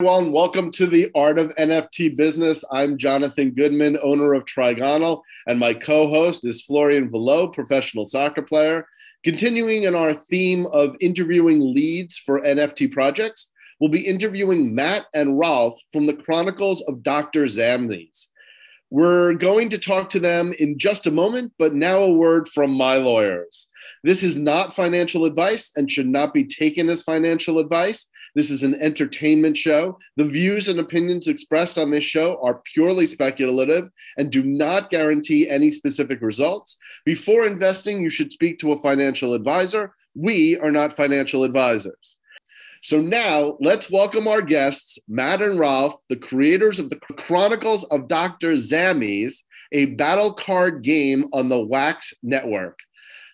everyone. Welcome to the Art of NFT Business. I'm Jonathan Goodman, owner of Trigonal, and my co host is Florian Valot, professional soccer player. Continuing in our theme of interviewing leads for NFT projects, we'll be interviewing Matt and Rolf from the Chronicles of Dr. Zammsy. We're going to talk to them in just a moment, but now a word from my lawyers. This is not financial advice and should not be taken as financial advice. This is an entertainment show. The views and opinions expressed on this show are purely speculative and do not guarantee any specific results. Before investing, you should speak to a financial advisor. We are not financial advisors. So now let's welcome our guests, Matt and Rolf, the creators of the Chronicles of Dr. Zamzies, a battle card game on the Wax Network.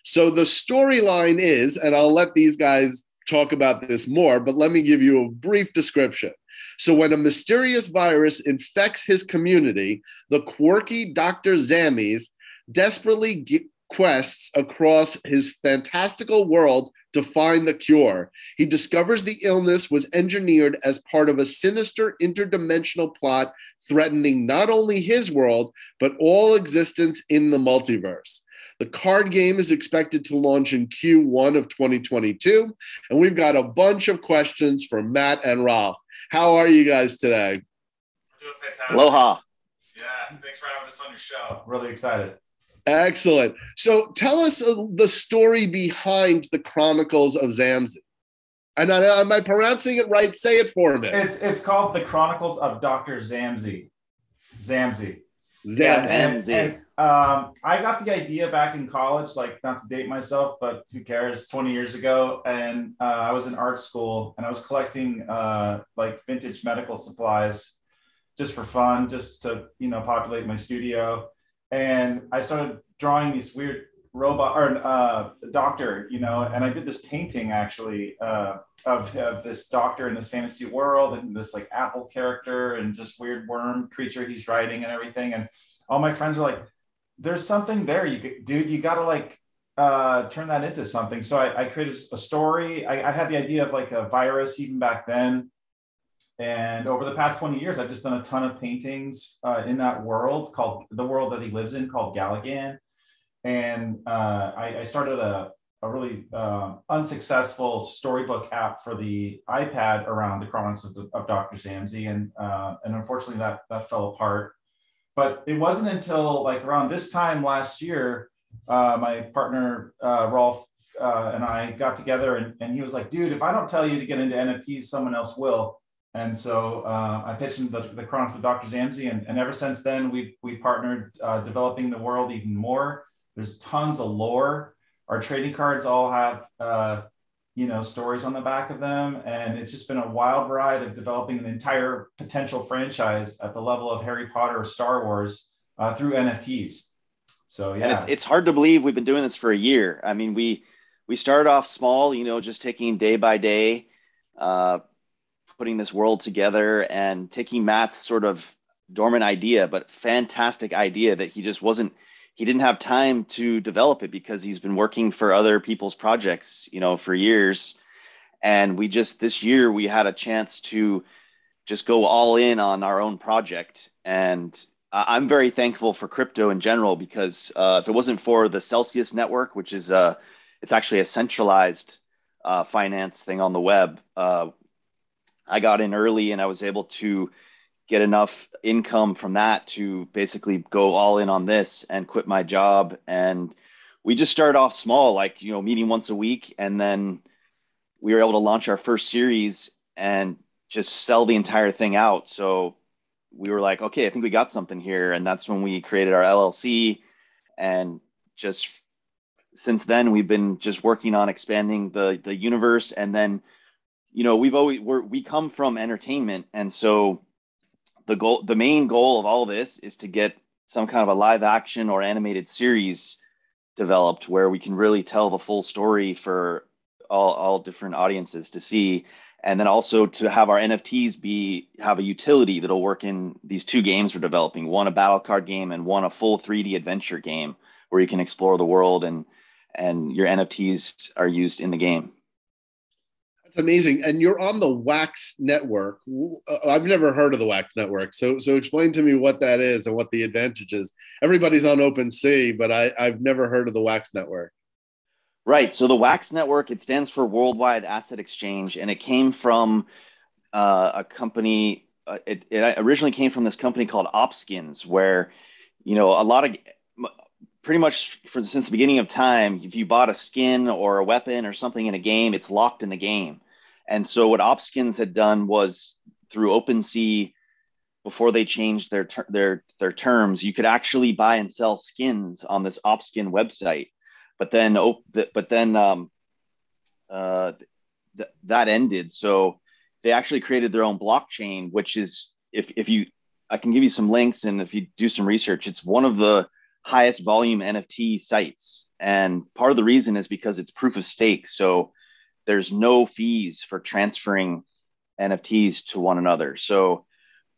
So the storyline is, and I'll let these guys talk about this more, but let me give you a brief description. So, when a mysterious virus infects his community, the quirky Dr. Zamzies desperately quests across his fantastical world to find the cure. He discovers the illness was engineered as part of a sinister interdimensional plot threatening not only his world, but all existence in the multiverse. The card game is expected to launch in Q1 of 2022. And we've got a bunch of questions for Matt and Rolf. How are you guys today? We're doing fantastic. Aloha. Yeah, thanks for having us on your show. Really excited. Excellent. So tell us uh, the story behind the Chronicles of Zammsy. And I, am I pronouncing it right? Say it for me. It's it's called the Chronicles of Dr. Zammsy. Zammsy. Zammsy. And, and um, I got the idea back in college, like not to date myself, but who cares? 20 years ago. And uh, I was in art school and I was collecting uh, like vintage medical supplies just for fun, just to, you know, populate my studio. And I started drawing these weird robot or uh, doctor, you know, and I did this painting actually uh, of, of this doctor in this fantasy world and this like apple character and just weird worm creature he's riding and everything. And all my friends were like, there's something there. You dude, you got to like uh, turn that into something. So I, I created a story. I, I, had the idea of like a virus even back then. And over the past 20 years, I've just done a ton of paintings uh, in that world called the world that he lives in called Gallagan. And uh, I, I, started a, a really uh, unsuccessful storybook app for the iPad around the Chronicles of, of Dr. Zammsy. And, uh, and unfortunately that, that fell apart. But it wasn't until like around this time last year, uh, my partner uh, Rolf uh, and I got together, and, and he was like, "Dude, if I don't tell you to get into NFTs, someone else will." And so uh, I pitched him the, the Chronicles of Dr. Zammsy, and, and ever since then we we partnered uh, developing the world even more. There's tons of lore. Our trading cards all have uh, you know stories on the back of them and it's just been a wild ride of developing an entire potential franchise at the level of harry potter or star wars uh, through nfts so yeah. it's, it's, hard to believe we've been doing this for a year. I mean we we started off small you know just taking day by day uh, putting this world together and taking matt's sort of dormant idea but fantastic idea that he just wasn't he didn't have time to develop it because he's been working for other people's projects, you know, for years. And we just this year we had a chance to just go all in on our own project. And I'm very thankful for crypto in general because uh, if it wasn't for the Celsius network, which is uh, it's actually a centralized uh, finance thing on the web, uh, I got in early and I was able to get enough income from that to basically go all in on this and quit my job. And we just started off small like you know meeting once a week. And then we were able to launch our first series and just sell the entire thing out. So we were like okay i think we got something here. And that's when we created our llc and just since then we've been just working on expanding the the universe. And then you know we've always we're, we come from entertainment. And so the goal the main goal of all this is to get some kind of a live action or animated series developed where we can really tell the full story for all, all different audiences to see. And then also to have our nfts be have a utility that'll work in these two games we're developing one a battle card game and one a full 3d adventure game where you can explore the world and and your nfts are used in the game That's amazing. And you're on the Wax Network. Uh, I've never heard of the Wax Network. So, so explain to me what that is and what the advantage is. Everybody's on OpenSea, but I, I've never heard of the Wax Network. Right. So the Wax Network, it stands for Worldwide Asset Exchange, and it came from uh, a company. Uh, it, it originally came from this company called Opskins, where you know a lot of pretty much for, since the beginning of time, if you bought a skin or a weapon or something in a game, it's locked in the game. And so what Opskins had done was through OpenSea, before they changed their ter- their their terms, you could actually buy and sell skins on this Opskin website. But then, oh, but then um, uh, th- that ended. So they actually created their own blockchain, which is if if you I can give you some links and if you do some research, it's one of the highest volume NFT sites. And part of the reason is because it's proof of stake. So there's no fees for transferring NFTs to one another. So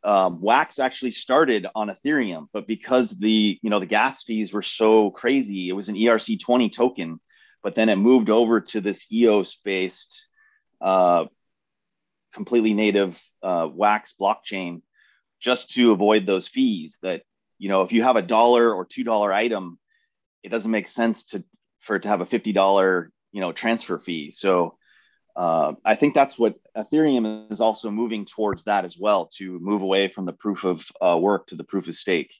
um, Wax actually started on Ethereum, but because the you know the gas fees were so crazy, it was an ERC20 token, but then it moved over to this EOS based, uh, completely native uh, Wax blockchain, just to avoid those fees that you know, if you have a dollar or two dollar item, it doesn't make sense to for it to have a fifty dollar you know transfer fee. So uh, I think that's what Ethereum is also moving towards that as well to move away from the proof of uh, work to the proof of stake.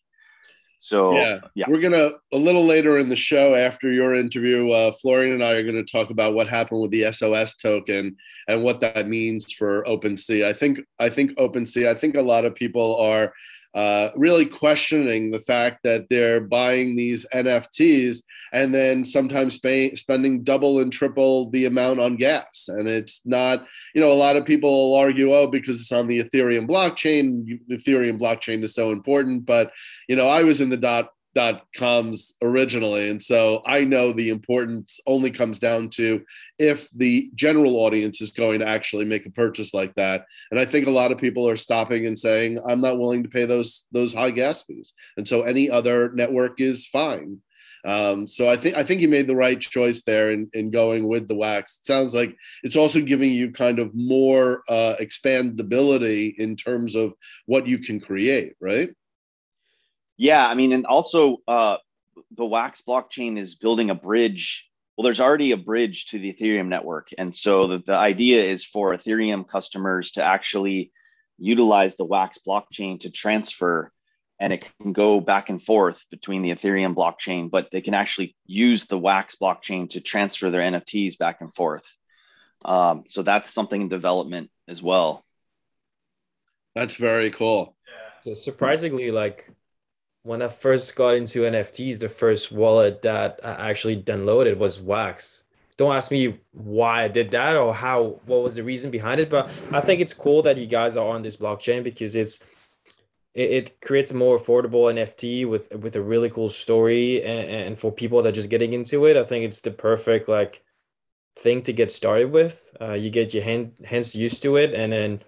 So yeah. yeah, we're gonna a little later in the show after your interview, uh, Florian and I are gonna talk about what happened with the SOS token and what that means for OpenSea. I think I think OpenSea. I think a lot of people are uh, really questioning the fact that they're buying these NFTs and then sometimes pay, spending double and triple the amount on gas. And it's not, you know, a lot of people will argue, oh, because it's on the Ethereum blockchain, the Ethereum blockchain is so important. But, you know, I was in the dot dot coms originally and so i know the importance only comes down to if the general audience is going to actually make a purchase like that and i think a lot of people are stopping and saying i'm not willing to pay those those high gas fees and so any other network is fine um, so I think I think you made the right choice there in, in going with the wax. It sounds like it's also giving you kind of more uh, expandability in terms of what you can create, right? Yeah, I mean, and also uh, the Wax blockchain is building a bridge. Well, there's already a bridge to the Ethereum network, and so the, the idea is for Ethereum customers to actually utilize the Wax blockchain to transfer, and it can go back and forth between the Ethereum blockchain, but they can actually use the Wax blockchain to transfer their NFTs back and forth. Um, so that's something in development as well. That's very cool. Yeah. So surprisingly, like when I first got into NFTs, the first wallet that I actually downloaded was Wax. Don't ask me why I did that or how what was the reason behind it, but I think it's cool that you guys are on this blockchain because it's it, it creates a more affordable NFT with with a really cool story and, and for people that are just getting into it, I think it's the perfect like thing to get started with. Uh, you get your hand, hands used to it, and then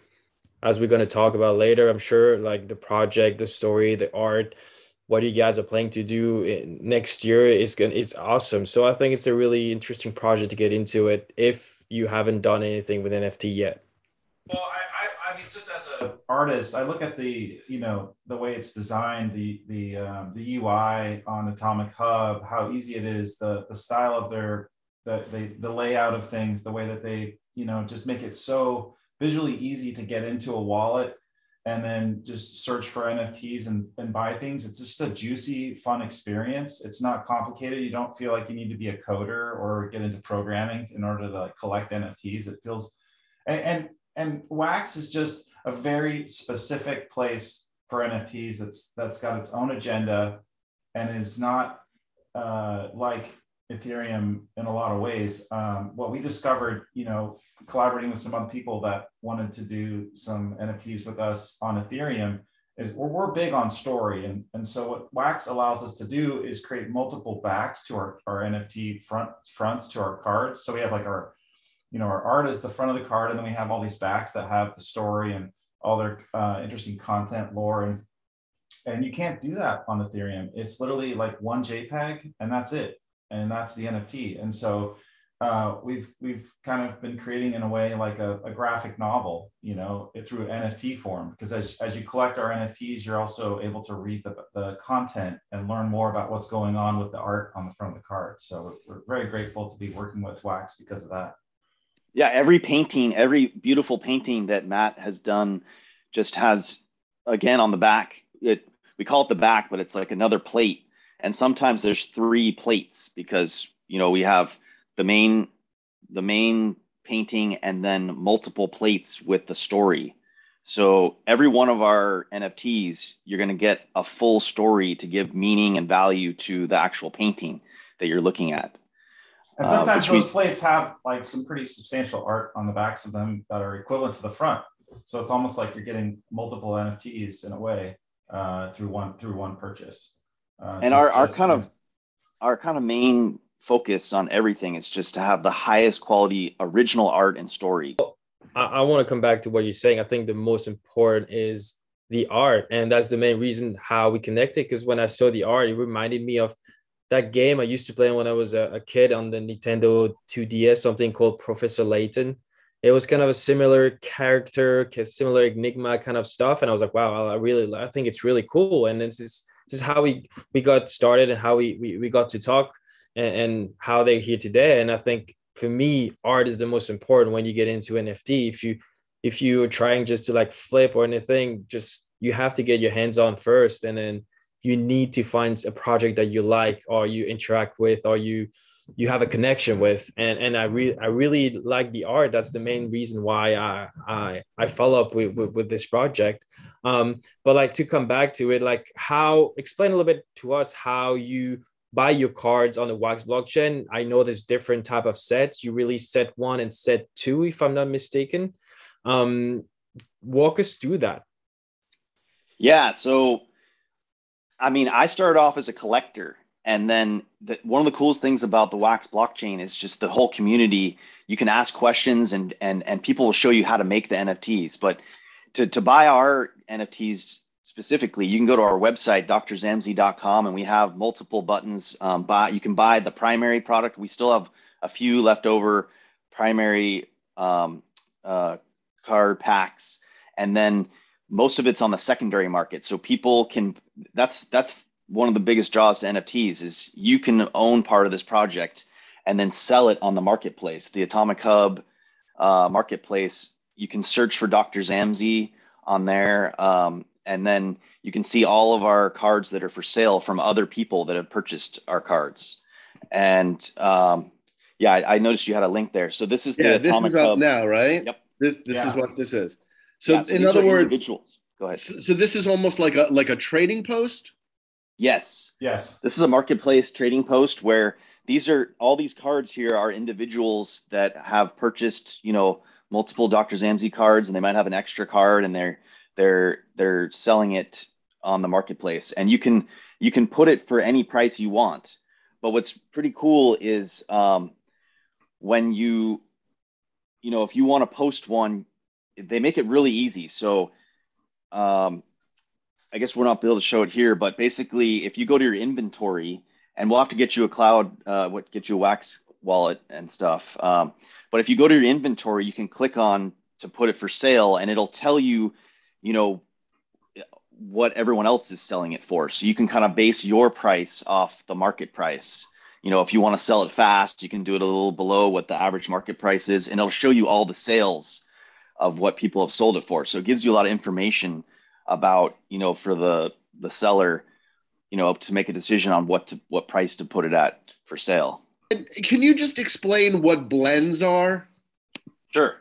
as we're going to talk about later, I'm sure like the project, the story, the art, what you guys are planning to do next year is going is awesome. So I think it's a really interesting project to get into it if you haven't done anything with NFT yet. Well, I, I, I mean, just as an artist, I look at the you know the way it's designed, the the um, the UI on Atomic Hub, how easy it is, the the style of their the, the the layout of things, the way that they you know just make it so visually easy to get into a wallet and then just search for NFTs and, and buy things. It's just a juicy, fun experience. It's not complicated. You don't feel like you need to be a coder or get into programming in order to like collect NFTs. It feels and and, and Wax is just a very specific place for NFTs that's that's got its own agenda and is not uh, like Ethereum in a lot of ways. Um, what we discovered, you know, collaborating with some other people that wanted to do some NFTs with us on Ethereum is we're, we're big on story. And, and so what Wax allows us to do is create multiple backs to our, our NFT front fronts to our cards. So we have like our, you know, our art is the front of the card, and then we have all these backs that have the story and all their uh, interesting content, lore, and and you can't do that on Ethereum. It's literally like one JPEG, and that's it and that's the NFT. And so uh, we've we've kind of been creating in a way like a, a graphic novel, you know, through NFT form. Because as, as you collect our NFTs, you're also able to read the, the content and learn more about what's going on with the art on the front of the card. So we're, we're very grateful to be working with Wax because of that. Yeah, every painting, every beautiful painting that Matt has done just has again on the back, it we call it the back, but it's like another plate. And sometimes there's three plates because you know we have the main the main painting and then multiple plates with the story. So every one of our NFTs, you're going to get a full story to give meaning and value to the actual painting that you're looking at. And sometimes uh, those we, plates have like some pretty substantial art on the backs of them that are equivalent to the front. So it's almost like you're getting multiple NFTs in a way uh, through one through one purchase. Uh, and our, our kind of our kind of main focus on everything is just to have the highest quality original art and story. I, I want to come back to what you're saying. I think the most important is the art, and that's the main reason how we connected. Because when I saw the art, it reminded me of that game I used to play when I was a, a kid on the Nintendo 2DS, something called Professor Layton. It was kind of a similar character, similar enigma kind of stuff, and I was like, wow, I really, I think it's really cool. And this is this is how we we got started and how we we, we got to talk and, and how they're here today. And I think for me, art is the most important when you get into NFT. If you if you're trying just to like flip or anything, just you have to get your hands on first, and then you need to find a project that you like or you interact with or you you have a connection with. And and i really i really like the art. That's the main reason why i i i follow up with, with, with this project. Um but like to come back to it like how explain a little bit to us how you buy your cards on the wax blockchain. I know there's different type of sets. You release set one and set two if i'm not mistaken. Um walk us through that. Yeah so i mean i started off as a collector and then the, one of the coolest things about the wax blockchain is just the whole community you can ask questions and and and people will show you how to make the nfts but to, to buy our nfts specifically, you can go to our website, drzammsy.com and we have multiple buttons. Um, buy, you can buy the primary product. We still have a few leftover primary um, uh, card packs, and then most of it's on the secondary market. So people can. That's that's one of the biggest draws to NFTs is you can own part of this project and then sell it on the marketplace, the Atomic Hub uh, marketplace. You can search for Dr. Zammsy on there. Um, and then you can see all of our cards that are for sale from other people that have purchased our cards. And um, yeah, I, I, noticed you had a link there. So this is yeah, the Atomic this is up now, right? Yep. This this yeah. is what this is. So, yeah, so in other words, go ahead. So, so this is almost like a like a trading post. Yes. Yes. This is a marketplace trading post where these are all these cards here are individuals that have purchased, you know, multiple Dr. Zammsy cards and they might have an extra card and they're they're they're selling it on the marketplace and you can you can put it for any price you want but what's pretty cool is um, when you you know if you want to post one they make it really easy so um, i guess we're not able to show it here but basically if you go to your inventory and we'll have to get you a cloud uh, what get you a wax wallet and stuff um, but if you go to your inventory you can click on to put it for sale and it'll tell you you know what everyone else is selling it for. So you can kind of base your price off the market price. You know if you want to sell it fast you can do it a little below what the average market price is and it'll show you all the sales of what people have sold it for. So it gives you a lot of information about you know for the the seller you know to make a decision on what to what price to put it at for sale can you just explain what blends are sure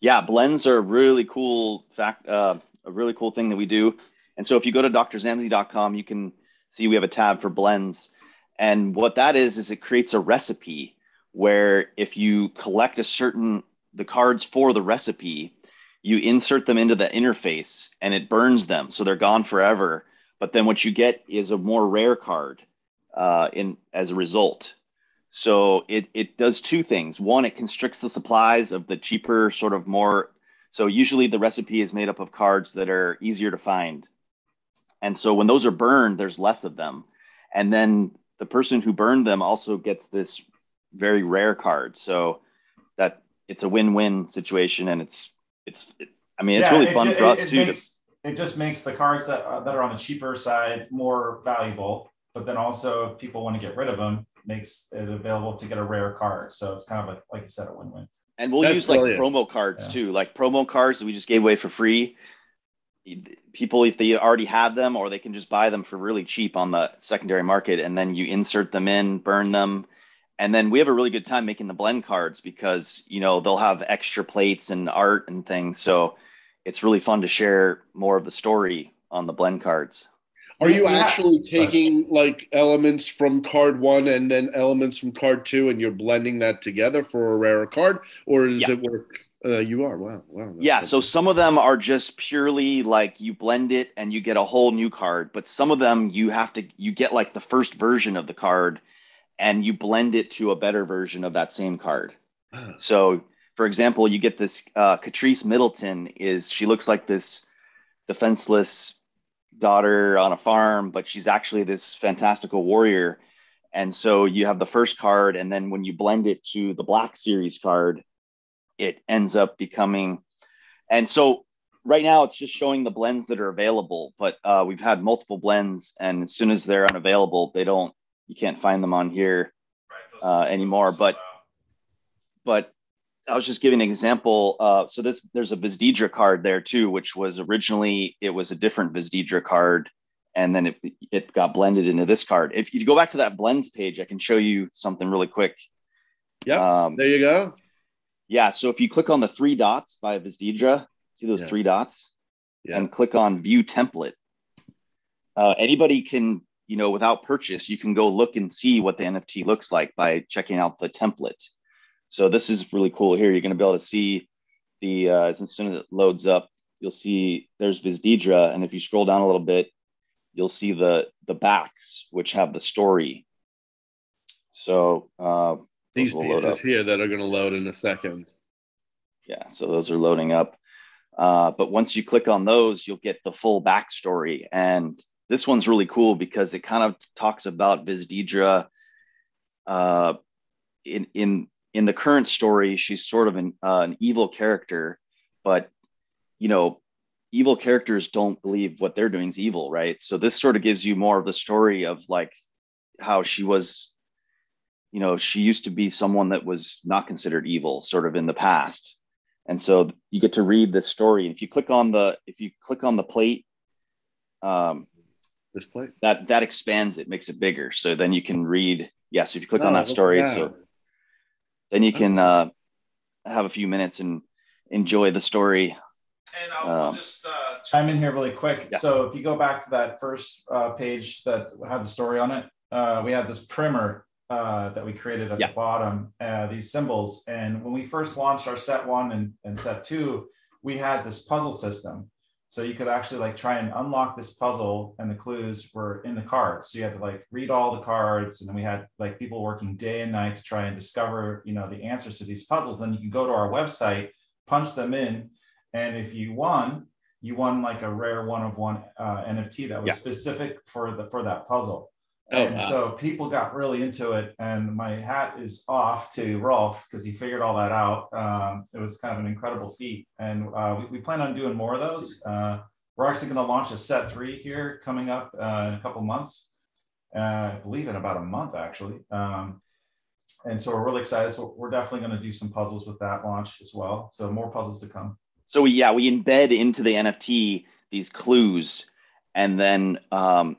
yeah blends are a really cool fact uh, a really cool thing that we do. And so if you go to drzammsy.com, you can see we have a tab for blends. And what that is, is it creates a recipe where if you collect a certain, the cards for the recipe, you insert them into the interface and it burns them. So they're gone forever. But then what you get is a more rare card uh, in as a result. So it, it does two things. One, it constricts the supplies of the cheaper, sort of more so usually the recipe is made up of cards that are easier to find. And so when those are burned, there's less of them. And then the person who burned them also gets this very rare card. So that it's a win-win situation, and it's it's. It, I mean, it's Yeah, really it fun ju- for it- us it too. to- makes- It just makes the cards that, uh, that are on the cheaper side more valuable, but then also if people want to get rid of them, makes it available to get a rare card. So it's kind of like, like you said, a win-win. And we'll That's use like promo cards Yeah. too, like promo cards that we just gave away for free. People, if they already have them, or they can just buy them for really cheap on the secondary market, and then you insert them in, burn them, and then we have a really good time making the blend cards because you know they'll have extra plates and art and things. So it's really fun to share more of the story on the blend cards. Are you Yeah. actually taking like elements from card one and then elements from card two, and you're blending that together for a rarer card, or does Yeah. it work? Uh, you are. Wow. Wow. Yeah, so fantastic. some of them are just purely like you blend it and you get a whole new card, but some of them you have to you get like the first version of the card and you blend it to a better version of that same card. Ah. So, for example, you get this uh, Catrice Middleton is she looks like this defenseless daughter on a farm, but she's actually this fantastical warrior. And so you have the first card, and then when you blend it to the Black Series card, it ends up becoming. And so right now it's just showing the blends that are available, but uh, we've had multiple blends, and as soon as they're unavailable, they don't. You can't find them on here uh, anymore. But but I was just giving an example. Uh, so this there's a Vizdidra card there too, which was originally it was a different Vizdidra card, and then it it got blended into this card. If you go back to that blends page, I can show you something really quick. Yeah, Um, there you go. yeah. So if you click on the three dots by Vizdidra, see those Yeah. three dots, Yeah. and click on View Template. Uh, anybody can, you know, without purchase, you can go look and see what the NFT looks like by checking out the template. So this is really cool. Here, you're going to be able to see the uh, as soon as it loads up, you'll see there's Vizdidra, and if you scroll down a little bit, you'll see the the backs which have the story. So uh, These pieces here that are going to load in a second. Yeah, so those are loading up. Uh, but once you click on those, you'll get the full backstory. And this one's really cool because it kind of talks about Vizdidra. Uh, in in in the current story, she's sort of an uh, an evil character, but you know, evil characters don't believe what they're doing is evil, right? So this sort of gives you more of the story of like how she was you know she used to be someone that was not considered evil sort of in the past and so you get to read this story and if you click on the if you click on the plate um, This plate. that that expands it makes it bigger so then you can read yes if you click Oh, on that story that. so then you can uh, have a few minutes and enjoy the story And I'll, I'll Um, just uh, chime in here really quick. Yeah. So if you go back to that first uh, page that had the story on it, uh, we had this primer uh, that we created at Yeah. the bottom, uh, these symbols. And when we first launched our set one and, and set two, we had this puzzle system. So you could actually like try and unlock this puzzle and the clues were in the cards. So you had to like read all the cards and then we had like people working day and night to try and discover, you know, the answers to these puzzles. Then you can go to our website, punch them in, and if you won, you won like a rare one of one uh, NFT that was Yeah. specific for the for that puzzle. Oh, and wow. so people got really into it. And my hat is off to Rolf because he figured all that out. Um, it was kind of an incredible feat. And uh, we, we plan on doing more of those. Uh, we're actually going to launch a set three here coming up uh, in a couple months. Uh, I believe in about a month, actually. Um, and so we're really excited. So we're definitely going to do some puzzles with that launch as well. So more puzzles to come. so we yeah we embed into the nft these clues and then um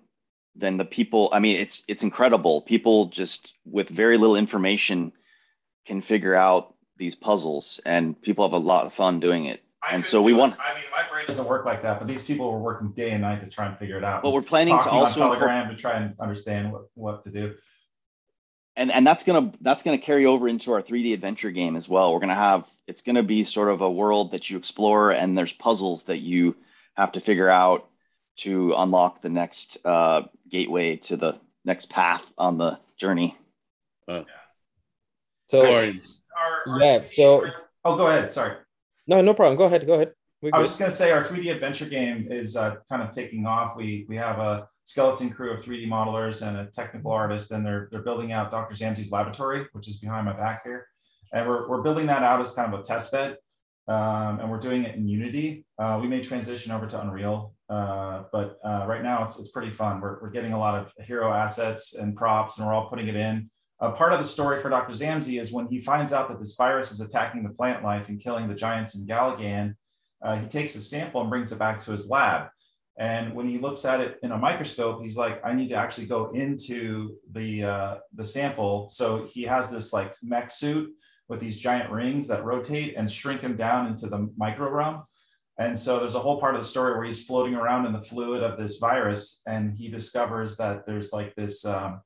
then the people i mean it's it's incredible people just with very little information can figure out these puzzles and people have a lot of fun doing it I And so we want- I mean, my brain doesn't work like that, but these people were working day and night to try and figure it out. but we're planning to on also incorporate- Telegram to try and understand what, what to do. and and that's gonna that's gonna carry over into our 3D adventure game as well. We're gonna have it's gonna be sort of a world that you explore, and there's puzzles that you have to figure out to unlock the next uh, gateway to the next path on the journey. So Our- our Yeah, team- so- oh, go ahead. Sorry. no, no problem. Go ahead. Go ahead. I was just going to say our 3D adventure game is uh, kind of taking off. We we have a skeleton crew of 3D modelers and a technical artist, and they're they're building out Dr. Zammsy's laboratory, which is behind my back here, and we're we're building that out as kind of a test bed, um, and we're doing it in Unity. Uh, we may transition over to Unreal, uh, but uh, right now it's it's pretty fun. We're we're getting a lot of hero assets and props, and we're all putting it in. Uh, part of the story for Dr. Zammsy is when he finds out that this virus is attacking the plant life and killing the giants in Gallagan, uh, he takes a sample and brings it back to his lab. And when he looks at it in a microscope, he's like, I need to actually go into the uh, the sample. So he has this like mech suit with these giant rings that rotate and shrink him down into the micro realm. And so there's a whole part of the story where he's floating around in the fluid of this virus, and he discovers that there's like this um,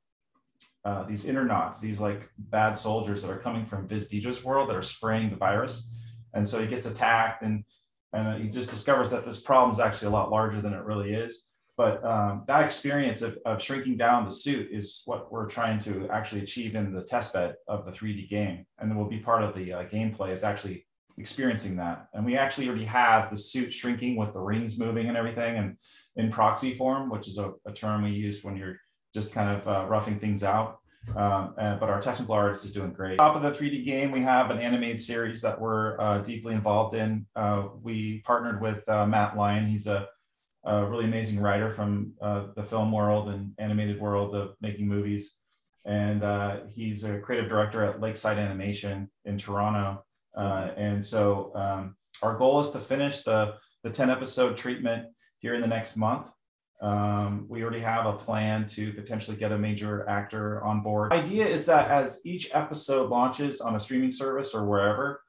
uh, these Internauts, these like bad soldiers that are coming from Viz Dedra's world that are spraying the virus. And so he gets attacked and and he just discovers that this problem is actually a lot larger than it really is. But um, that experience of, of shrinking down the suit is what we're trying to actually achieve in the test bed of the 3D game. And it will be part of the uh, gameplay is actually experiencing that. And we actually already have the suit shrinking with the rings moving and everything and in proxy form, which is a, a term we use when you're just kind of uh, roughing things out. Um, and, but our technical artist is doing great. Top of the 3D game, we have an animated series that we're uh, deeply involved in. Uh, we partnered with uh, Matt Lyon. He's a, a, really amazing writer from uh, the film world and animated world of making movies. And uh, he's a creative director at Lakeside Animation in Toronto. Uh, and so um, our goal is to finish the, the 10 episode treatment here in the next month. Um, we already have a plan to potentially get a major actor on board. Idea is that as each episode launches on a streaming service or wherever,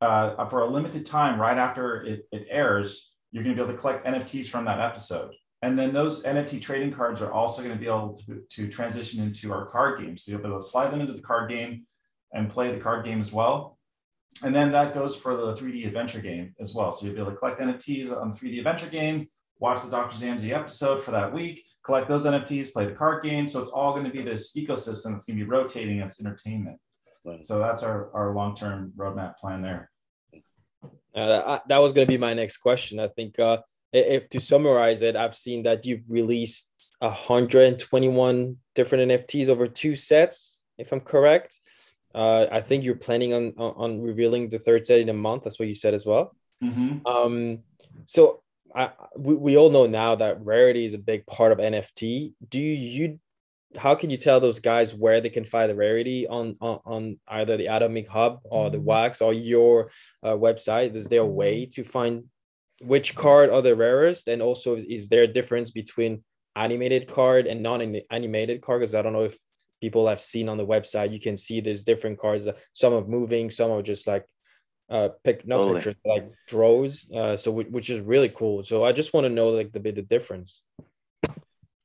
uh, for a limited time, right after it, it airs, you're going to be able to collect NFTs from that episode. And then those NFT trading cards are also going to be able to, to transition into our card game. So you'll be able to slide them into the card game and play the card game as well. And then that goes for the 3D adventure game as well. So you'll be able to collect NFTs on the 3D adventure game watch the Dr. Zammsy episode for that week, collect those NFTs, play the card game. So it's all going to be this ecosystem that's going to be rotating as entertainment. Right. So that's our, our long-term roadmap plan there. Uh, that was going to be my next question. I think uh, if to summarize it, I've seen that you've released 121 different NFTs over two sets, if I'm correct. Uh, I think you're planning on, on revealing the third set in a month. That's what you said as well. Mm-hmm. Um, so I, we, we all know now that rarity is a big part of NFT. Do you, how can you tell those guys where they can find the rarity on on, on either the Atomic Hub or the mm-hmm. Wax or your uh, website? Is there a way to find which card are the rarest? And also, is, is there a difference between animated card and non-animated card? Because I don't know if people have seen on the website, you can see there's different cars. Some are moving, some are just like uh pick no totally. pictures like draws uh so which is really cool so i just want to know like the bit the difference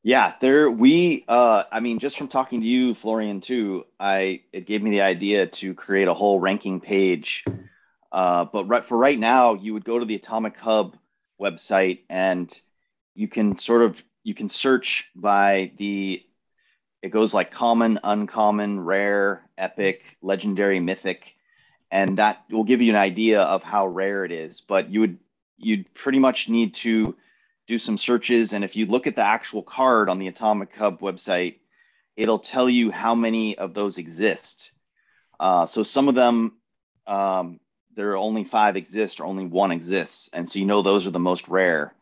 yeah there we uh i mean just from talking to you florian too i it gave me the idea to create a whole ranking page uh but right for right now you would go to the atomic hub website and you can sort of you can search by the it goes like common uncommon rare epic legendary mythic and that will give you an idea of how rare it is. But you would you'd pretty much need to do some searches, and if you look at the actual card on the Atomic Hub website, it'll tell you how many of those exist. Uh, so some of them um, there are only five exist or only one exists, and so you know those are the most rare.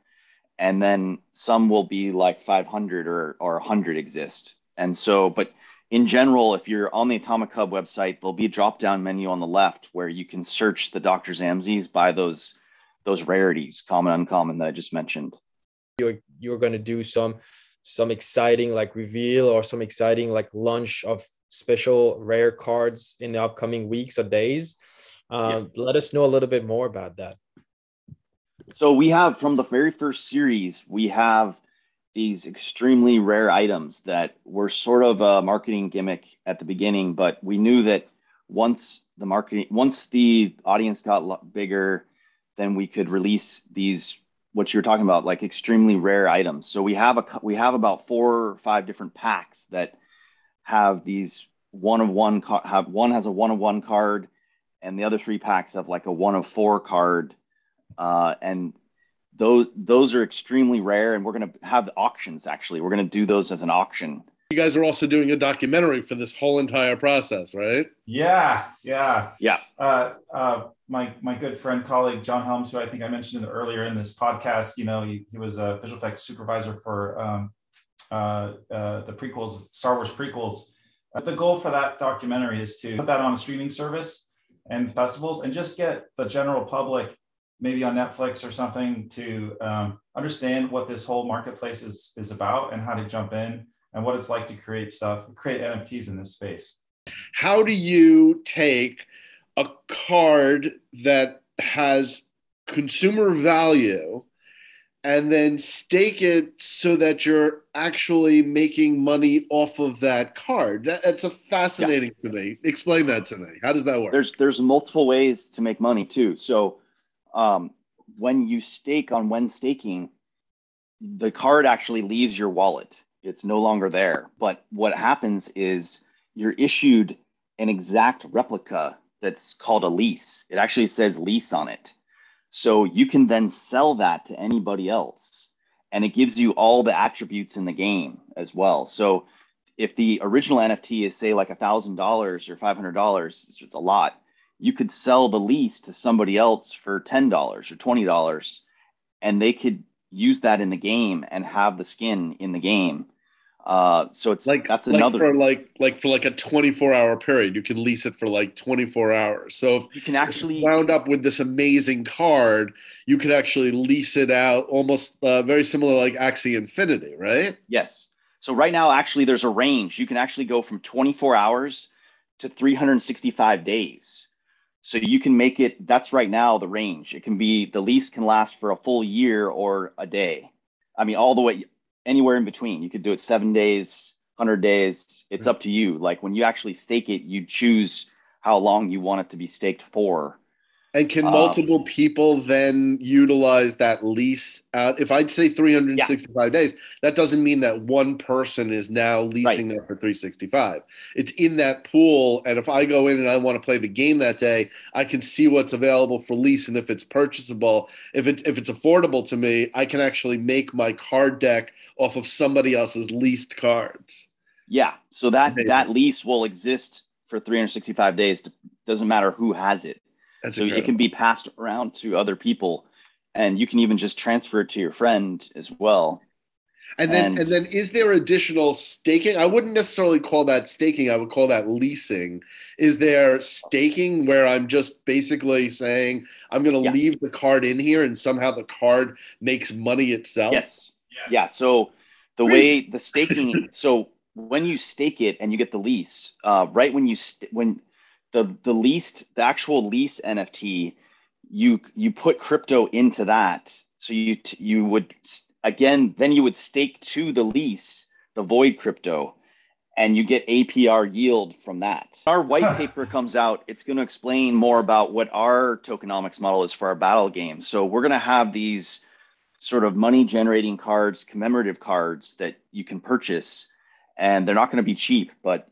And then some will be like 500 or or 100 exist. And so, but in general, if you're on the Atomic Hub website, there'll be a drop down menu on the left where you can search the Dr. Zammsys by those those rarities, common, uncommon that I just mentioned. You're you're going to do some some exciting like reveal or some exciting like launch of special rare cards in the upcoming weeks or days. Um, yeah. Let us know a little bit more about that. So we have from the very first series, we have these extremely rare items that were sort of a marketing gimmick at the beginning, but we knew that once the marketing, once the audience got bigger, then we could release these what you're talking about, like extremely rare items. So we have a we have about four or five different packs that have these one of one have one has a one of one card, and the other three packs have like a one of four card uh, and those those are extremely rare. And we're going to have the auctions. Actually, we're going to do those as an auction. You guys are also doing a documentary for this whole entire process, right? Yeah, yeah, yeah. Uh, uh, my my good friend colleague John Helms, who I think I mentioned earlier in this podcast, you know, he, he was a visual effects supervisor for um, uh, uh, the prequels, Star Wars prequels. Uh, the goal for that documentary is to put that on a streaming service and festivals, and just get the general public, maybe on Netflix or something, to um, understand what this whole marketplace is is about and how to jump in and what it's like to create stuff, create NFTs in this space. How do you take a card that has consumer value and then stake it so that you're actually making money off of that card. That, that's a fascinating yeah. to me. Explain that to me. How does that work? There's there's multiple ways to make money too. So um, when you stake on when staking, the card actually leaves your wallet. It's no longer there. But what happens is you're issued an exact replica that's called a lease. It actually says lease on it. So you can then sell that to anybody else. And it gives you all the attributes in the game as well. So if the original NFT is say like a thousand dollars or five hundred dollars, it's just a lot. You could sell the lease to somebody else for ten dollars or twenty dollars, and they could use that in the game and have the skin in the game uh, so it's like that's another like for like like for like a 24 hour period. You can lease it for like 24 hours. So if you can actually wound up with this amazing card, you could actually lease it out almost uh, very similar like Axie Infinity, right? Yes. So right now, actually, there's a range. You can actually go from 24 hours to 365 days. So you can make it. That's right now the range. It can be the lease can last for a full year or a day. I mean, all the way anywhere in between. You could do it seven days, 100 days. It's up to you. Like when you actually stake it, you choose how long you want it to be staked for. And can um, multiple um, people then utilize that lease out? If I'd say 365 yeah. days, that doesn't mean that one person is now leasing right. that for 365. It's in that pool. And if I go in and I want to play the game that day, I can see what's available for lease. And if it's purchasable, if it's if it's affordable to me, I can actually make my card deck off of somebody else's leased cards. Yeah. So that that lease will exist for 365 days. Doesn't matter who has it. That's so incredible. it can be passed around to other people, and you can even just transfer it to your friend as well. And then, and, and, then, is there additional staking? I wouldn't necessarily call that staking. I would call that leasing. Is there staking where I'm just basically saying I'm going to yeah. leave the card in here, and somehow the card makes money itself? Yes. yes. Yeah. So the way the staking, so when you stake it and you get the lease, uh, right when you st- when the the leased the actual lease NFT, you you put crypto into that. So you you would again then you would stake to the lease the void crypto and you get APR yield from that. Our white paper comes out, it's going to explain more about what our tokenomics model is for our battle game. So we're going to have these sort of money generating cards, commemorative cards that you can purchase and they're not going to be cheap, but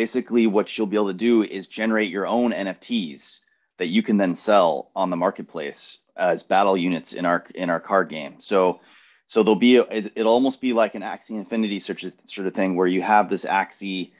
basically what you'll be able to do is generate your own NFTs that you can then sell on the marketplace as battle units in our in our card game. So so there'll be a, it, will almost be like an Axie Infinity sort of sort of thing where you have this Axie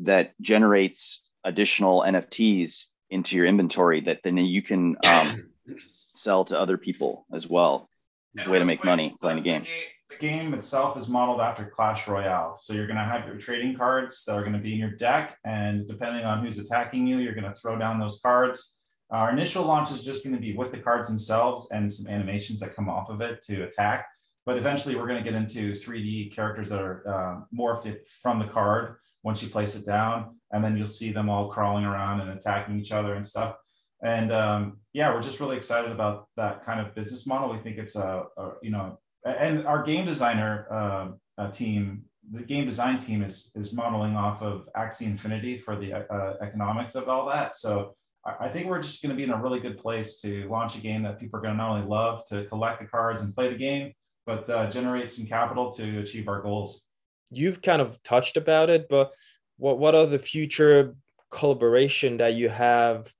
that generates additional NFTs into your inventory that then you can um, sell to other people as well. It's a way to make money playing a game the game itself is modeled after Clash Royale. So you're going to have your trading cards that are going to be in your deck, and depending on who's attacking you, you're going to throw down those cards. Our initial launch is just going to be with the cards themselves and some animations that come off of it to attack. But eventually, we're going to get into 3D characters that are uh, morphed from the card once you place it down, and then you'll see them all crawling around and attacking each other and stuff. And um, yeah, we're just really excited about that kind of business model. We think it's a, a you know and our game designer uh, uh, team, the game design team is is modeling off of Axie Infinity for the uh, economics of all that. So I think we're just going to be in a really good place to launch a game that people are going to not only love to collect the cards and play the game, but uh, generate some capital to achieve our goals. You've kind of touched about it, but what what are the future collaboration that you have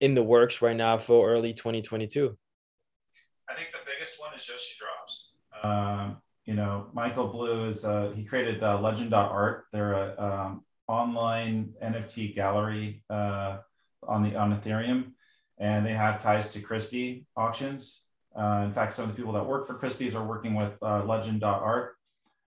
in the works right now for early 2022? I think the biggest one is Yoshi Drops. Um, you know, Michael Blue is uh, he created uh, Legend.art. They're a um, online NFT gallery uh, on the on Ethereum, and they have ties to Christie auctions. Uh, in fact, some of the people that work for Christie's are working with uh, Legend.art.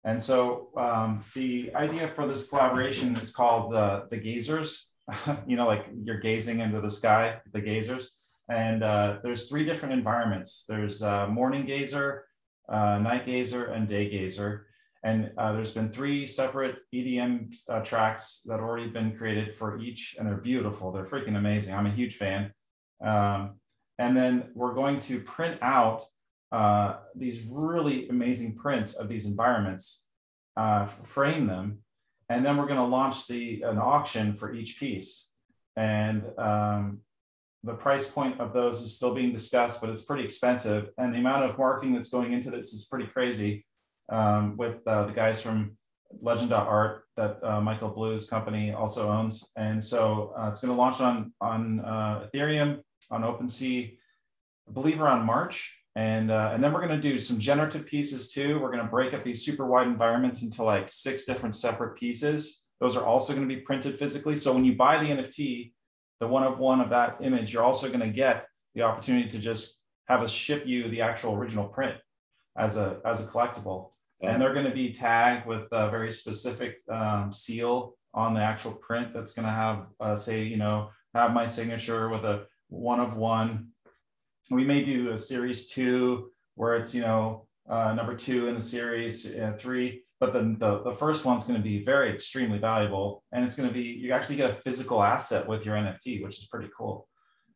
And so um, the idea for this collaboration is called the, the Gazers. you know, like you're gazing into the sky, the Gazers. And uh, there's three different environments. There's uh, morning gazer, uh, night gazer, and day gazer. And uh, there's been three separate EDM uh, tracks that have already been created for each, and they're beautiful. They're freaking amazing. I'm a huge fan. Um, and then we're going to print out uh, these really amazing prints of these environments, frame them, and then we're going to launch the an auction for each piece. And um, the price point of those is still being discussed, but it's pretty expensive. And the amount of marketing that's going into this is pretty crazy um, with uh, the guys from Legend.art that uh, Michael Blue's company also owns. And so uh, it's going to launch on, on uh, Ethereum, on OpenSea, I believe around March. And, uh, and then we're going to do some generative pieces too. We're going to break up these super wide environments into like six different separate pieces. Those are also going to be printed physically. So when you buy the NFT, the one of one of that image, you're also going to get the opportunity to just have us ship you the actual original print as a as a collectible. Yeah. And they're going to be tagged with a very specific um, seal on the actual print that's going to have, uh, say, you know, have my signature with a one of one. We may do a series two where it's, you know, uh, number two in the series, uh, three but then the, the first one's going to be very extremely valuable and it's going to be you actually get a physical asset with your nft which is pretty cool.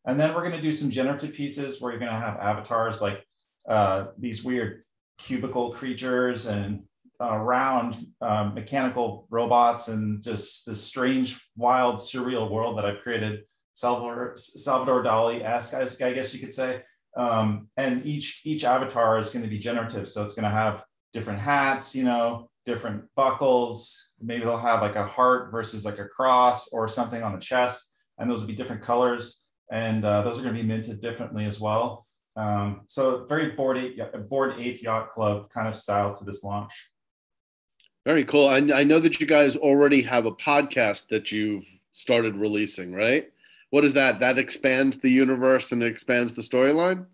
And then we're going to do some generative pieces where you're going to have avatars like uh, these weird cubicle creatures and uh, round um, mechanical robots and just this strange wild surreal world that i've created. Salvador salvador dali-esque i guess you could say. Um, and each each avatar is going to be generative so it's going to have different hats you know different buckles. Maybe they'll have like a heart versus like a cross or something on the chest, and those will be different colors. And uh, those are going to be minted differently as well. Um, so very bored ape, bored ape yacht club kind of style to this launch. Very cool. I, I know that you guys already have a podcast that you've started releasing, right? What is that? That expands the universe and expands the storyline.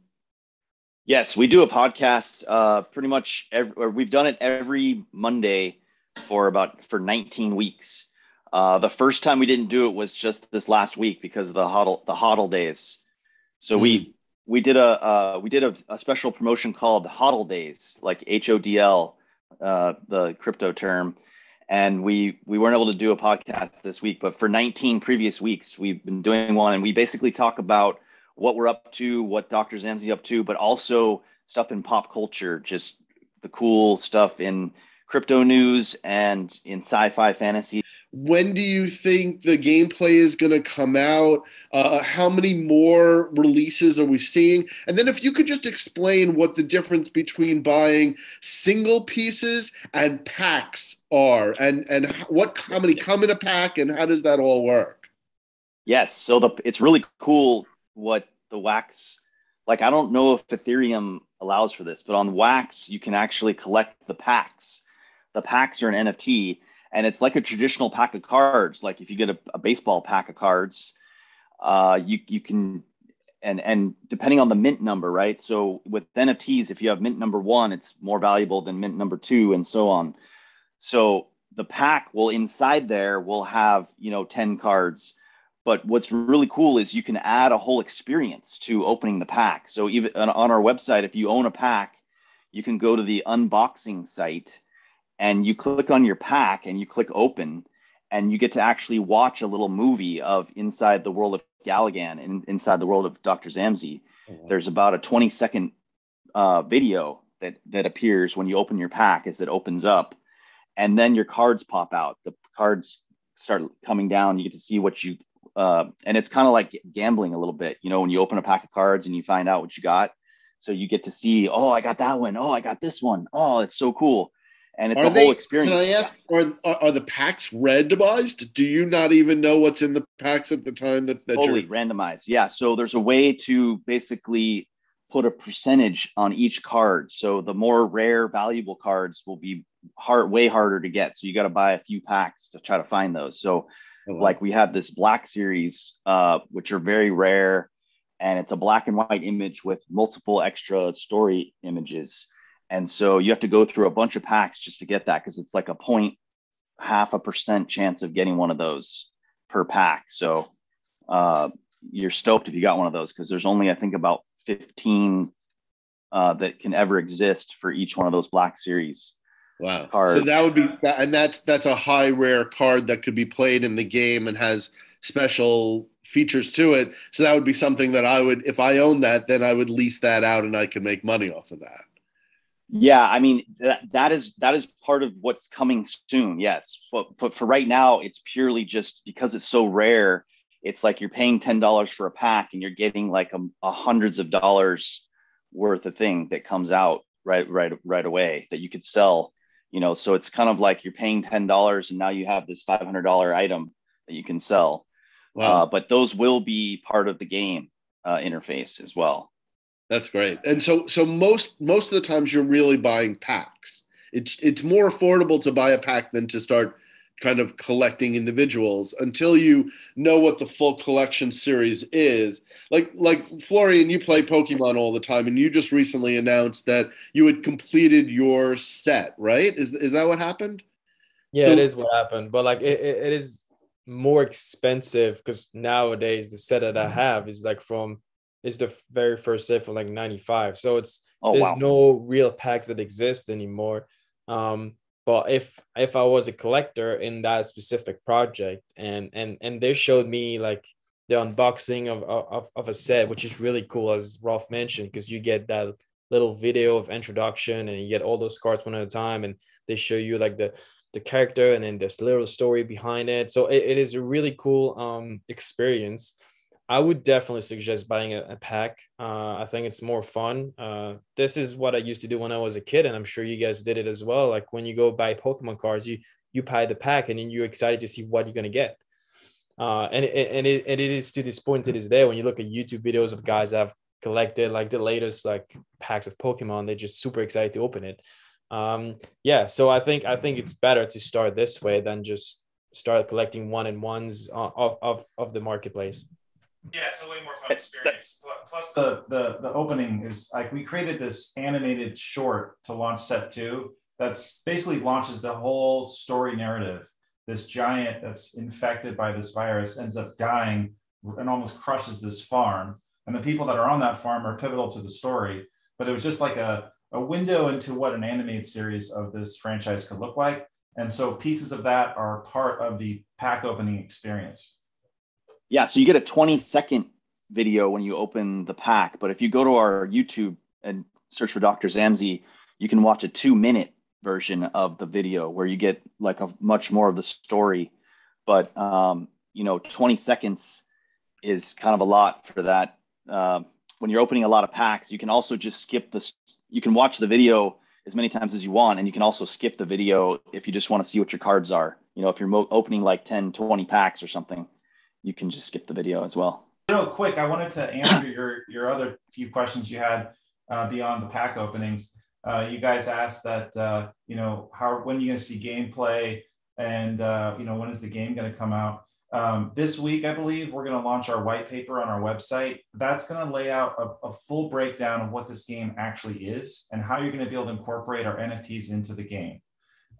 Yes, we do a podcast uh, pretty much every, or we've done it every Monday for about for 19 weeks. Uh, the first time we didn't do it was just this last week because of the huddle the huddle days. So mm-hmm. we we did a uh, we did a, a, special promotion called Huddle days, like H O D L, uh, the crypto term, and we we weren't able to do a podcast this week, but for 19 previous weeks we've been doing one, and we basically talk about what we're up to, what Dr. Zammsy up to, but also stuff in pop culture, just the cool stuff in crypto news and in sci-fi fantasy. When do you think the gameplay is going to come out? Uh, how many more releases are we seeing? And then, if you could just explain what the difference between buying single pieces and packs are, and and what how many come in a pack, and how does that all work? Yes, so the it's really cool what the wax like i don't know if ethereum allows for this but on wax you can actually collect the packs. The packs are an nft and it's like a traditional pack of cards. Like if you get a, a baseball pack of cards uh, you, you can and and depending on the mint number right? So with nfts if you have mint number one it's more valuable than mint number two and so on. So the pack will inside there will have you know 10 cards but what's really cool is you can add a whole experience to opening the pack. So even on our website, if you own a pack, you can go to the unboxing site and you click on your pack and you click open and you get to actually watch a little movie of inside the world of Gallagan and inside the world of Dr. Zammsy. Mm-hmm. There's about a 20 second uh, video that that appears when you open your pack as it opens up, and then your cards pop out. The cards start coming down. You get to see what you uh, and it's kind of like gambling a little bit, you know, when you open a pack of cards and you find out what you got. So you get to see, oh, I got that one. Oh, I got this one. Oh, it's so cool. And it's are a they, whole experience. Can I ask, are, are, are, the packs randomized? Do you not even know what's in the packs at the time that, that totally you're... randomized? Yeah. So there's a way to basically put a percentage on each card. So the more rare, valuable cards will be hard, way harder to get. So you got to buy a few packs to try to find those. So, wow. like we have this black series, uh, which are very rare, and it's a black and white image with multiple extra story images. And so you have to go through a bunch of packs just to get that because it's like a point half a percent chance of getting one of those per pack. So uh, you're stoked if you got one of those because there's only I think about 15 uh, that can ever exist for each one of those Black Series. Wow. Cards. So that would be and that's that's a high rare card that could be played in the game and has special features to it. So that would be something that I would if I own that, then I would lease that out and I could make money off of that. Yeah, I mean that that is that is part of what's coming soon. Yes, but but for right now, it's purely just because it's so rare it's like you're paying ten dollars for a pack and you're getting like a, a, hundreds of dollars worth of thing that comes out right right right away that you could sell you know so it's kind of like you're paying ten dollars and now you have this five hundred dollar item that you can sell. Wow. Uh, but those will be part of the game uh, interface as well. That's great. And so so most most of the times you're really buying packs. It's it's more affordable to buy a pack than to start kind of collecting individuals until you know what the full collection series is. Like like Florian, you play Pokemon all the time, and you just recently announced that you had completed your set, right? Is is that what happened? Yeah, so, it is what happened, but like it, it is more expensive because nowadays the set that I have is like from is the very first set from like 95 so it's oh, there's wow. no real packs that exist anymore um but if if i was a collector in that specific project and and and they showed me like the unboxing of of, of a set which is really cool as Rolf mentioned because you get that little video of introduction and you get all those cards one at a time and they show you like the the character and then there's a little story behind it. So it, it is a really cool um experience I would definitely suggest buying a, a pack. Uh, I think it's more fun. Uh, this is what I used to do when I was a kid, and I'm sure you guys did it as well. Like when you go buy Pokemon cards, you you buy the pack, and then you're excited to see what you're gonna get. Uh, and and it, and it is to this point to this day when you look at YouTube videos of guys that have collected like the latest like packs of Pokemon, they're just super excited to open it. Um, yeah, so I think I think it's better to start this way than just start collecting one and ones of, of of the marketplace. Yeah, it's a way more fun experience. Plus, the the the opening is like we created this animated short to launch set two. That's basically launches the whole story narrative. This giant that's infected by this virus ends up dying and almost crushes this farm. And the people that are on that farm are pivotal to the story. But it was just like a, a window into what an animated series of this franchise could look like. And so pieces of that are part of the pack opening experience. Yeah, so you get a 20 second video when you open the pack, but if you go to our YouTube and search for Dr. Zammsy, you can watch a two minute version of the video where you get like a much more of the story. But um, you know, 20 seconds is kind of a lot for that. Uh, when you're opening a lot of packs, you can also just skip this. You can watch the video as many times as you want, and you can also skip the video if you just want to see what your cards are. You know, if you're mo- opening like 10, 20 packs or something you can just skip the video as well. Real quick, I wanted to answer your your other few questions you had uh, beyond the pack openings. Uh, you guys asked that uh, you know how when are you going to see gameplay and uh, you know when is the game going to come out. Um, this week, I believe we're going to launch our white paper on our website. That's going to lay out a, a, full breakdown of what this game actually is and how you're going to be able to incorporate our NFTs into the game.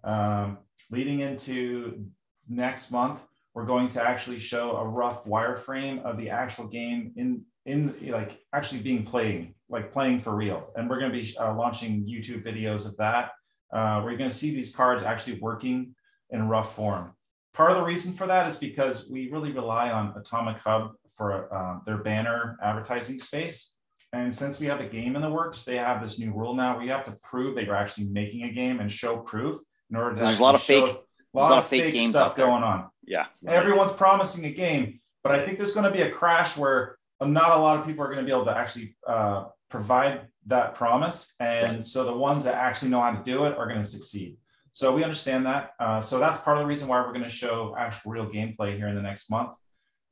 Um, leading into next month, we're going to actually show a rough wireframe of the actual game in in like actually being playing like playing for real. And we're going to be uh, launching youtube videos of that. Uh, we're going to see these cards actually working in rough form. Part of the reason for that is because we really rely on atomic hub for uh, their banner advertising space. And since we have a game in the works they have this new rule now. Where you have to prove that you're actually making a game and show proof in order to there's a lot of fake a lot, a lot of fake, fake stuff going on yeah. Everyone's promising a game, but I think there's going to be a crash where not a lot of people are going to be able to actually uh, provide that promise. And right. so the ones that actually know how to do it are going to succeed. So we understand that. Uh, so that's part of the reason why we're going to show actual real gameplay here in the next month.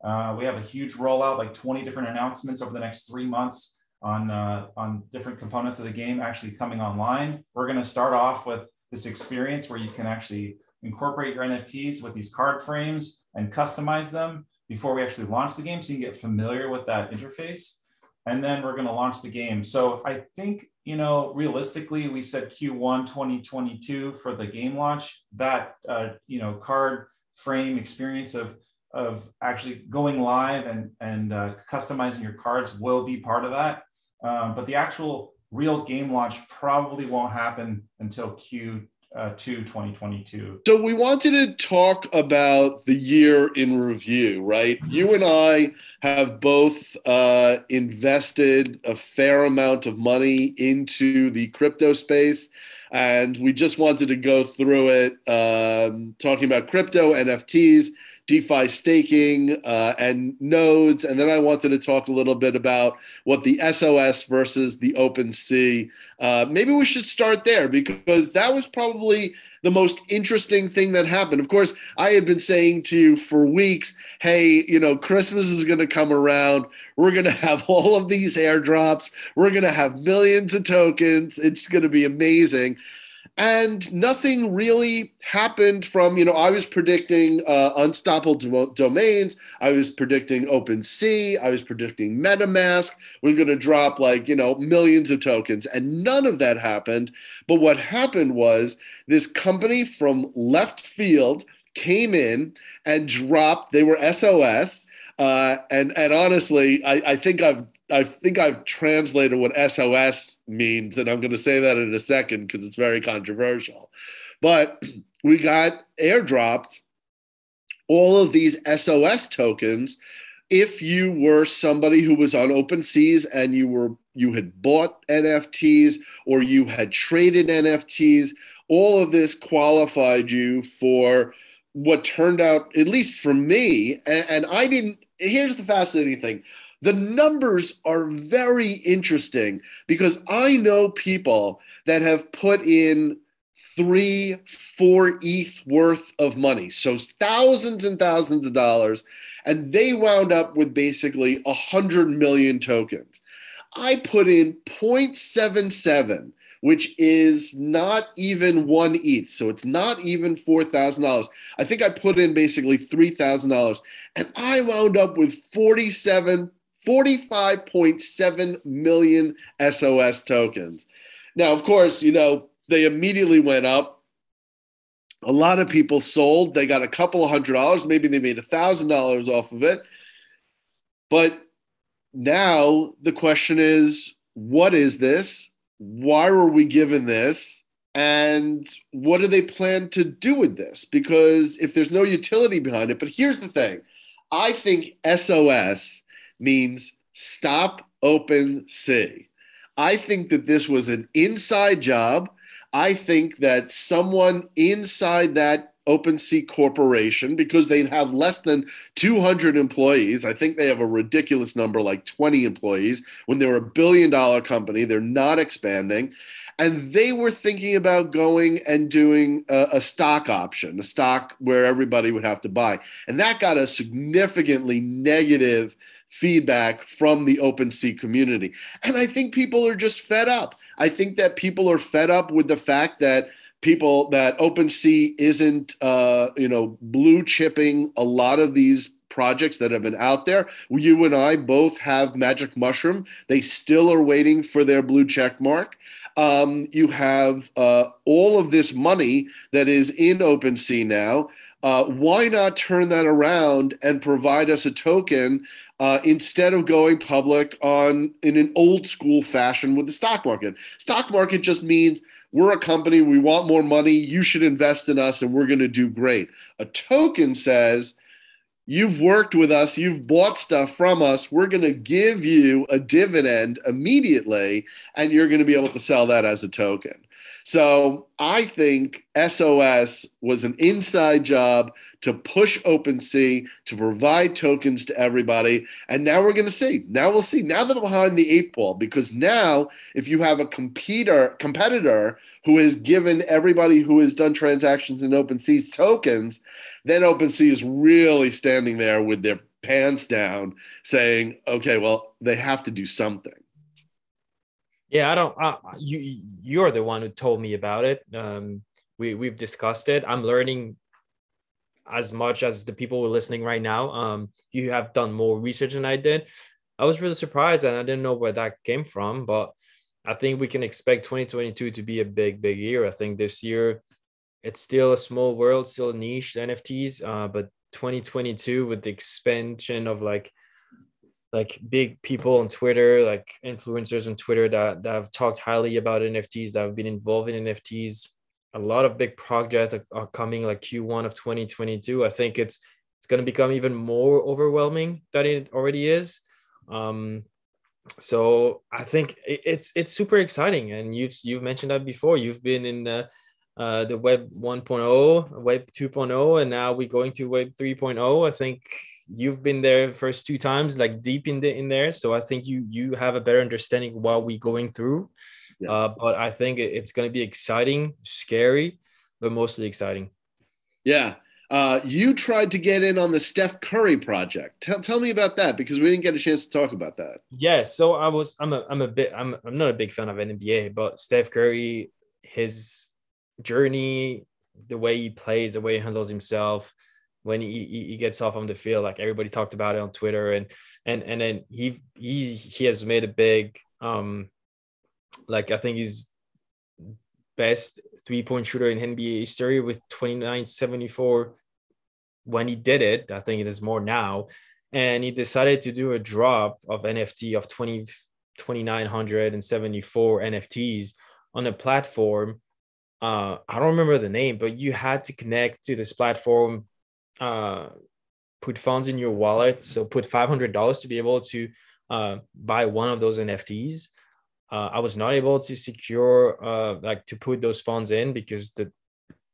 Uh, we have a huge rollout, like 20 different announcements over the next three months. on uh, on different components of the game actually coming online. We're going to start off with this experience where you can actually incorporate your NFTs with these card frames and customize them before we actually launch the game, so you can get familiar with that interface. And then we're going to launch the game. So I think you know realistically, we said Q1 2022 for the game launch. That uh, you know card frame experience of of actually going live and and uh, customizing your cards will be part of that. Um, but the actual real game launch probably won't happen until Q uh, 2022. So we wanted to talk about the year in review, right? You and I have both uh, invested a fair amount of money into the crypto space. And we just wanted to go through it, um, talking about crypto, NFTs, DeFi staking uh, and nodes. And then I wanted to talk a little bit about what the SOS versus the OpenSea. Uh, maybe we should start there because that was probably the most interesting thing that happened. Of course, I had been saying to you for weeks, hey, you know, Christmas is going to come around. We're going to have all of these airdrops. We're going to have millions of tokens. It's going to be amazing and nothing really happened from you know i was predicting uh, unstoppable do- domains. I was predicting OpenSea. I was predicting metamask we're going to drop like you know millions of tokens and none of that happened. But what happened was this company from left field came in and dropped they were sos uh, and and honestly I, I think i've I think I've translated what SOS means, and I'm going to say that in a second because it's very controversial. But we got airdropped all of these SOS tokens if you were somebody who was on OpenSeas and you were you had bought NFTs or you had traded NFTs, all of this qualified you for what turned out, at least for me, and, and I didn't. Here's the fascinating thing the numbers are very interesting because I know people that have put in three, four ETH worth of money. So thousands and thousands of dollars. And they wound up with basically 100 million tokens. I put in 0.77, which is not even one ETH. So it's not even $4,000. I think I put in basically $3,000. And I wound up with 47 45.7 million SOS tokens. Now, of course, you know, they immediately went up. A lot of people sold. They got a couple of hundred dollars. Maybe they made a thousand dollars off of it. But now the question is what is this? Why were we given this? And what do they plan to do with this? Because if there's no utility behind it, but here's the thing I think SOS means stop OpenSea. I think that this was an inside job. I think that someone inside that OpenSea Corporation, because they have less than 200 employees, I think they have a ridiculous number, like 20 employees. When they're a billion dollar company, they're not expanding. And they were thinking about going and doing a, a stock option, a stock where everybody would have to buy. And that got a significantly negative feedback from the OpenSea community. And I think people are just fed up. I think that people are fed up with the fact that people that OpenSea isn't, uh, you know, blue chipping a lot of these projects that have been out there. You and I both have Magic Mushroom. They still are waiting for their blue check mark. Um, you have uh, all of this money that is in OpenSea now. Uh, why not turn that around and provide us a token uh, instead of going public on in an old school fashion with the stock market. Stock market just means we're a company, we want more money, you should invest in us, and we're going to do great. A token says, You've worked with us, you've bought stuff from us, we're going to give you a dividend immediately, and you're going to be able to sell that as a token. So I think SOS was an inside job to push OpenSea to provide tokens to everybody. And now we're going to see. Now we'll see. Now they're behind the eight ball because now if you have a competitor competitor who has given everybody who has done transactions in OpenSea's tokens, then OpenSea is really standing there with their pants down, saying, "Okay, well, they have to do something." Yeah, I don't. You you're the one who told me about it. Um, we we've discussed it. I'm learning as much as the people who are listening right now. Um, you have done more research than I did. I was really surprised and I didn't know where that came from, but I think we can expect 2022 to be a big, big year. I think this year it's still a small world, still a niche NFTs, uh, but 2022 with the expansion of like like big people on Twitter, like influencers on Twitter that, that have talked highly about NFTs, that have been involved in NFTs. A lot of big projects are coming like Q1 of 2022. I think it's it's going to become even more overwhelming than it already is. Um, so I think it's it's super exciting, and you've you've mentioned that before. You've been in the uh, the Web 1.0, Web 2.0, and now we're going to Web 3.0. I think you've been there first two times like deep in the in there so i think you you have a better understanding what we're going through yeah. uh, but i think it's going to be exciting scary but mostly exciting yeah uh, you tried to get in on the Steph Curry project. Tell, tell me about that because we didn't get a chance to talk about that. Yeah, so I was I'm a I'm a bit I'm I'm not a big fan of NBA, but Steph Curry, his journey, the way he plays, the way he handles himself, when he, he gets off on the field like everybody talked about it on twitter and and and then he he he has made a big um like i think he's best three point shooter in nba history with 2974 when he did it i think it is more now and he decided to do a drop of nft of 20 2974 nfts on a platform. Uh i don't remember the name but you had to connect to this platform uh, put funds in your wallet. So put five hundred dollars to be able to uh, buy one of those NFTs. Uh, I was not able to secure uh, like to put those funds in because the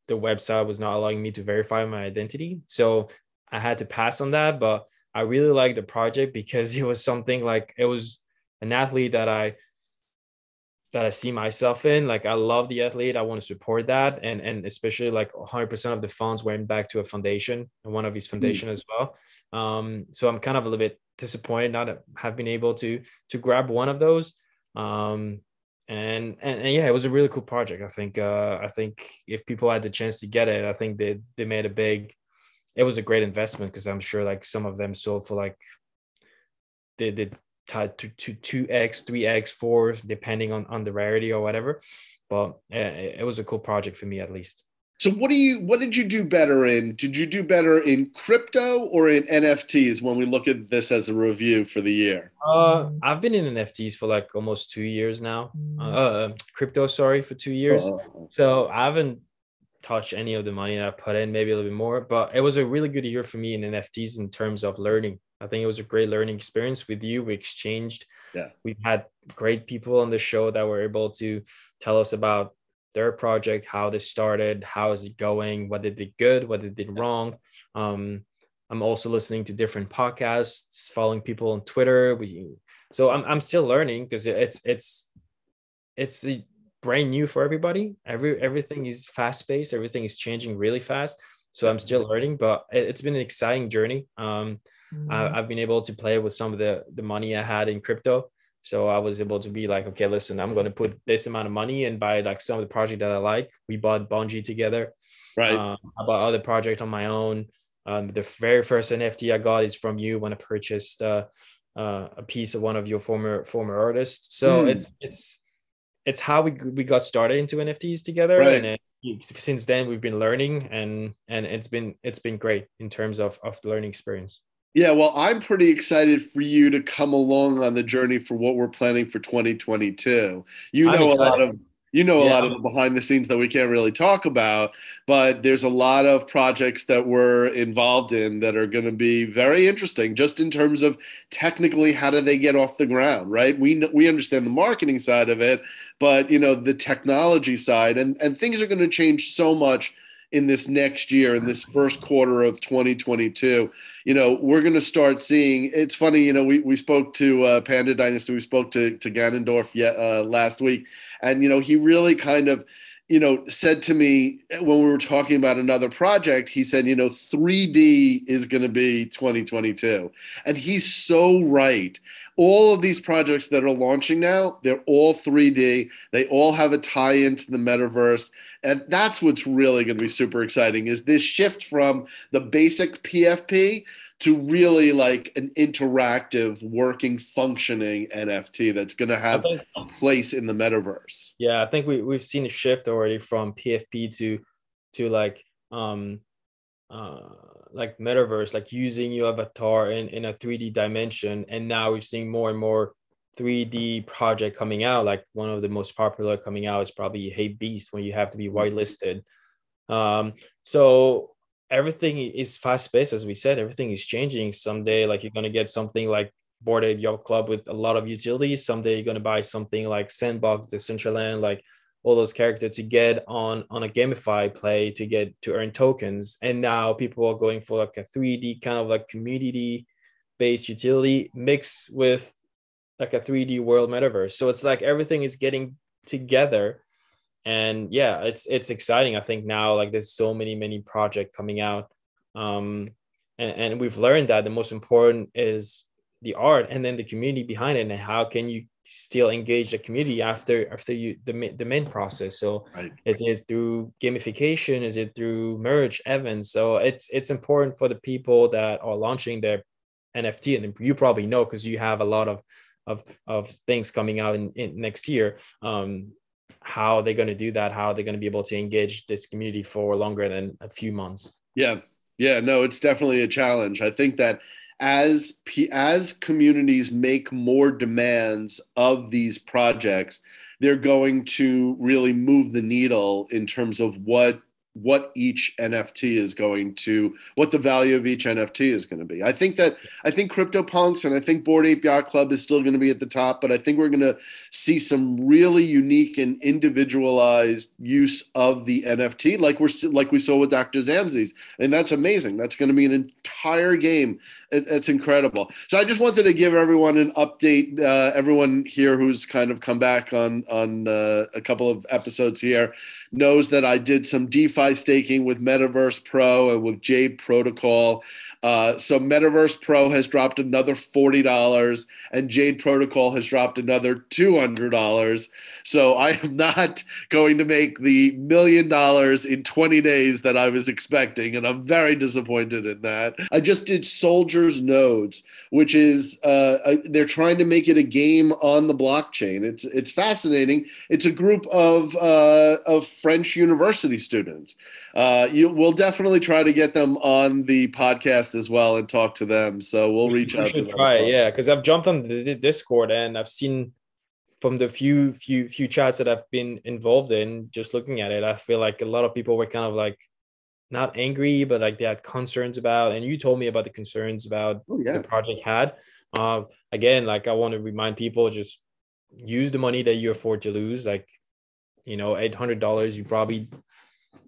the website was not allowing me to verify my identity. So I had to pass on that. But I really liked the project because it was something like it was an athlete that I that I see myself in. Like I love the athlete. I want to support that. And and especially like 100% of the funds went back to a foundation and one of his hmm. foundation mm. as well. Um, so I'm kind of a little bit disappointed not to have been able to to grab one of those. Um, and, and and yeah, it was a really cool project. I think uh, I think if people had the chance to get it, I think they they made a big. It was a great investment because I'm sure like some of them sold for like they did tied to two x, three x, four, depending on on the rarity or whatever. But it, it was a cool project for me at least. So what do you what did you do better in? Did you do better in crypto or in NFTs when we look at this as a review for the year? Uh, I've been in NFTs for like almost two years now. Uh, uh crypto, sorry, for two years. Oh. So I haven't touched any of the money that I put in, maybe a little bit more. But it was a really good year for me in NFTs in terms of learning. I think it was a great learning experience with you. We exchanged. Yeah. We've had great people on the show that were able to tell us about their project, how they started, how is it going, what they did good, what they did wrong. Um, I'm also listening to different podcasts, following people on Twitter. We, so I'm, I'm still learning because it's it's it's brand new for everybody. Every everything is fast paced. Everything is changing really fast. So I'm still learning, but it, has been an exciting journey. Um, Mm-hmm. I, have been able to play with some of the the money I had in crypto. So I was able to be like, okay, listen, I'm going to put this amount of money and buy like some of the project that I like. We bought Bungie together. Right. Um, I bought other project on my own. Um, the very first NFT I got is from you when I purchased uh, uh, a piece of one of your former former artists. So mm. it's it's it's how we we got started into NFTs together, right. and since then we've been learning, and and it's been it's been great in terms of of the learning experience. Yeah, well, I'm pretty excited for you to come along on the journey for what we're planning for 2022. You know a lot of you know a yeah. lot of the behind the scenes that we can't really talk about, but there's a lot of projects that we're involved in that are going to be very interesting just in terms of technically how do they get off the ground, right? We we understand the marketing side of it, but you know, the technology side and and things are going to change so much in this next year, in this first quarter of 2022, you know, we're going to start seeing. It's funny, you know, we, we spoke to uh, Panda Dynasty, we spoke to to Ganondorf yet uh, last week, and you know, he really kind of you know, said to me eh, when we were talking about another project, he said, you know, 3D is going to be 2022. And he's so right. all of these projects that are launching now, they're all 3D. They all have a tie into the metaverse. And that's what's really going to be super exciting is this shift from the basic PFP to really like an interactive, working, functioning NFT that's going to have think, a place in the metaverse. Yeah, I think we, we've seen a shift already from PFP to to like um uh like metaverse, like using your avatar in, in a 3D dimension. And now we're seeing more and more 3D project coming out. Like one of the most popular coming out is probably Hey Beast, when you have to be whitelisted. Um, so everything is fast paced, as we said. Everything is changing. Someday, like you're gonna get something like Bored Ape Yacht Club with a lot of utilities. Someday you're gonna buy something like Sandbox, Decentraland, like all those characters to get on on a gamified play to get to earn tokens and now people are going for like a 3d kind of like community based utility mixed with like a 3d world metaverse so it's like everything is getting together and yeah it's it's exciting. I think now like there's so many many projects coming out um and, and we've learned that the most important is the art and then the community behind it and how can you still engage the community after after you the, the main process. So right. is it through gamification? Is it through merge events? So it's it's important for the people that are launching their nft and you probably know because you have a lot of of of things coming out in, in next year. Um how are they're going to do that how are they're going to be able to engage this community for longer than a few months. Yeah. Yeah no it's definitely a challenge. I think that as as communities make more demands of these projects they're going to really move the needle in terms of what what each NFT is going to, what the value of each NFT is going to be. I think that I think CryptoPunks and I think Bored Ape Yacht Club is still going to be at the top, but I think we're going to see some really unique and individualized use of the NFT, like we're like we saw with Dr. Zammsys, and that's amazing. That's going to be an entire game. It, it's incredible. So I just wanted to give everyone an update. Uh, everyone here who's kind of come back on on uh, a couple of episodes here knows that I did some DeFi staking with Metaverse Pro and with Jade Protocol. Uh, so Metaverse Pro has dropped another $40 and Jade Protocol has dropped another $200. So I am not going to make the million dollars in 20 days that I was expecting. And I'm very disappointed in that. I just did Nodes, which is, uh, a, they're trying to make it a game on the blockchain. It's, it's fascinating. It's a group of, uh, of French university students. Uh, you, we'll definitely try to get them on the podcast as well and talk to them. So we'll reach out to them. Try, yeah, because I've jumped on the Discord and I've seen from the few few few chats that I've been involved in, just looking at it, I feel like a lot of people were kind of like not angry, but like they had concerns about. And you told me about the concerns about oh, yeah. the project had. Uh, again, like I want to remind people, just use the money that you afford to lose. Like, you know, eight hundred dollars, you probably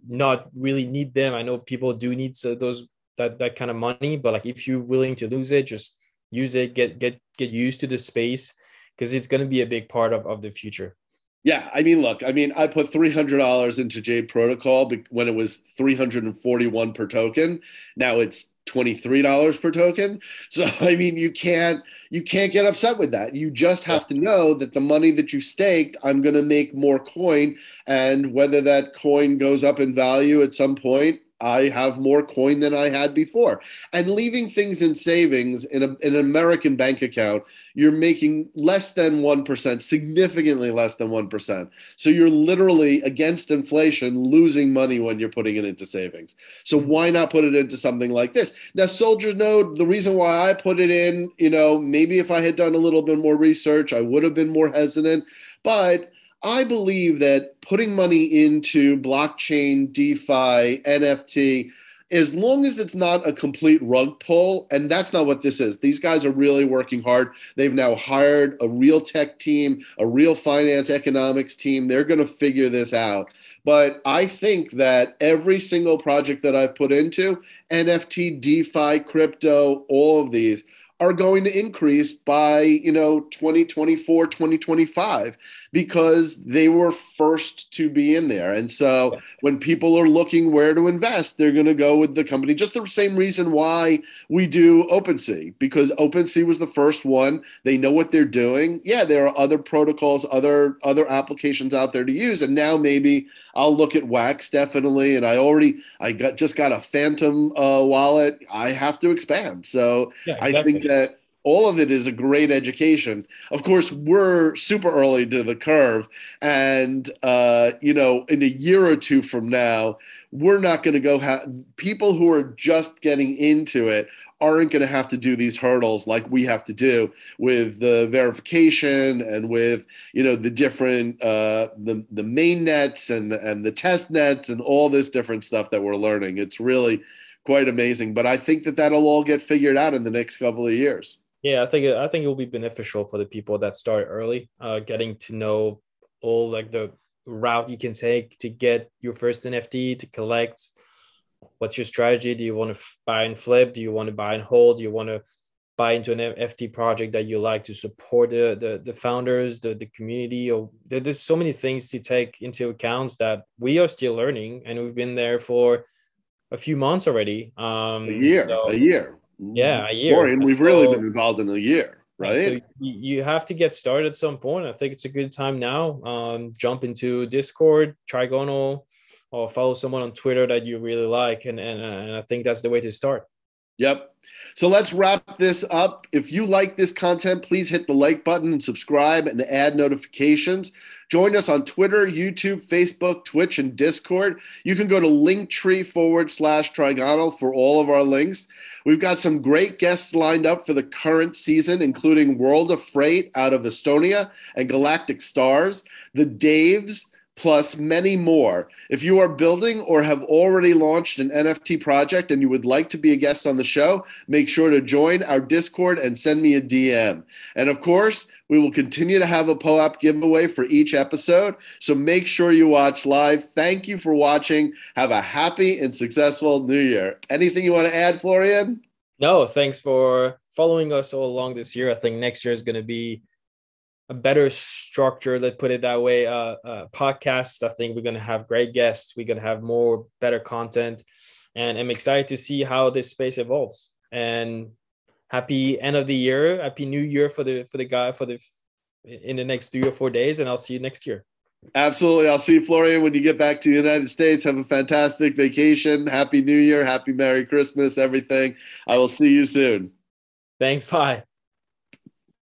not really need them. I know people do need so those that that kind of money, but like if you're willing to lose it, just use it. Get get get used to the space because it's going to be a big part of of the future. Yeah, I mean, look, I mean, I put three hundred dollars into Jade Protocol when it was three hundred and forty-one per token. Now it's $23 per token. So I mean you can't you can't get upset with that. You just have to know that the money that you staked, I'm going to make more coin and whether that coin goes up in value at some point, I have more coin than I had before. And leaving things in savings in, a, in an American bank account, you're making less than 1%, significantly less than 1%. So you're literally against inflation losing money when you're putting it into savings. So mm-hmm. why not put it into something like this? Now, Soldiers Node, the reason why I put it in, you know, maybe if I had done a little bit more research, I would have been more hesitant. But I believe that putting money into blockchain, DeFi, NFT, as long as it's not a complete rug pull, and that's not what this is. These guys are really working hard. They've now hired a real tech team, a real finance economics team. They're going to figure this out. But I think that every single project that I've put into NFT, DeFi, crypto, all of these are going to increase by you know 2024 2025 because they were first to be in there. And so when people are looking where to invest they're going to go with the company. Just the same reason why we do OpenSea because OpenSea was the first one. They know what they're doing. Yeah there are other protocols other other applications out there to use. And now maybe I'll look at Wax definitely. And I already I got just got a Phantom uh, wallet. I have to expand. So yeah, exactly. I think that all of it is a great education. Of course, we're super early to the curve, and uh, you know, in a year or two from now, we're not going to go. People who are just getting into it aren't going to have to do these hurdles like we have to do with the verification and with you know the different uh, the the main nets and the, and the test nets and all this different stuff that we're learning. It's really quite amazing. But I think that that'll all get figured out in the next couple of years. Yeah, I think I think it will be beneficial for the people that start early, uh, getting to know all like the route you can take to get your first NFT to collect. What's your strategy? Do you want to buy and flip? Do you want to buy and hold? Do you want to buy into an NFT project that you like to support the the, the founders, the, the community? Or there's so many things to take into account that we are still learning, and we've been there for a few months already. Um, a year, so, a year. Yeah, a year. We've so, really been involved in a year, right? So you, have to get started at some point. I think it's a good time now. Um, jump into Discord, Trigonal, or follow someone on Twitter that you really like, and and, and I think that's the way to start. Yep. So let's wrap this up. If you like this content, please hit the like button and subscribe and add notifications. Join us on Twitter, YouTube, Facebook, Twitch, and Discord. You can go to linktree forward slash trigonal for all of our links. We've got some great guests lined up for the current season, including World of Freight out of Estonia and Galactic Stars, the Daves, plus many more. If you are building or have already launched an NFT project and you would like to be a guest on the show, make sure to join our Discord and send me a DM. And of course, we will continue to have a POAP giveaway for each episode. So make sure you watch live. Thank you for watching. Have a happy and successful new year. Anything you want to add, Florian? No, thanks for following us all along this year. I think next year is going to be a better structure let's put it that way uh, uh podcasts. I think we're going to have great guests. We're going to have more better content. And i'm excited to see how this space evolves. And happy end of the year. Happy new year for the for the guy for the in the next three or four days and i'll see you next year. Absolutely. I'll see you florian when you get back to the united states. Have a fantastic vacation. Happy new year. Happy merry christmas everything. I will see you soon. Thanks. Bye